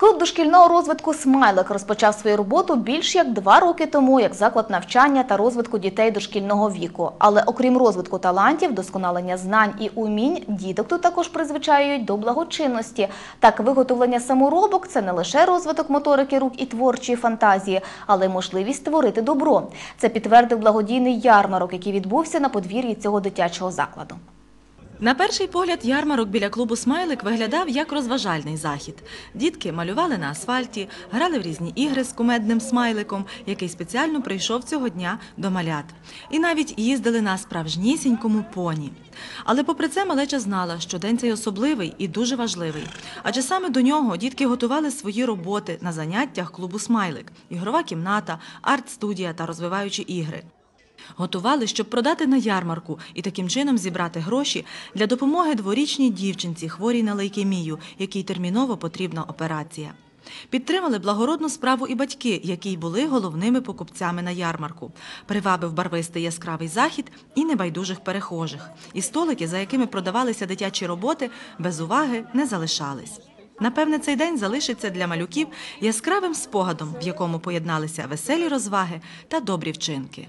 Клуб дошкільного розвитку Смайлик розпочав свою роботу більш як два роки тому як заклад навчання та розвитку дітей дошкільного віку. Але окрім розвитку талантів, досконалення знань і умінь, діток тут також призвичаюють до благочинності. Так, виготовлення саморобок це не лише розвиток моторики рук і творчої фантазії, але й можливість створити добро. Це підтвердив благодійний ярмарок, який відбувся на подвір'ї цього дитячого закладу. На перший погляд ярмарок біля клубу Смайлик виглядав як розважальний захід. Дітки малювали на асфальті, грали в різні ігри з кумедним смайликом, який спеціально прийшов цього дня до малят. І навіть їздили на справжнісінькому поні. Але попри це малеча знала, що день цей особливий і дуже важливий. Адже саме до нього дітки готували свої роботи на заняттях клубу Смайлик, ігрова кімната, арт-студія та розвиваючі ігри. Готували, щоб продати на ярмарку і таким чином зібрати гроші для допомоги дворічній дівчинці, хворій на лейкемію, якій терміново потрібна операція. Підтримали благородну справу і батьки, які й були головними покупцями на ярмарку. Привабив барвистий яскравий захід і небайдужих перехожих. І столики, за якими продавалися дитячі роботи, без уваги не залишались. Напевне, цей день залишиться для малюків яскравим спогадом, в якому поєдналися веселі розваги та добрі вчинки.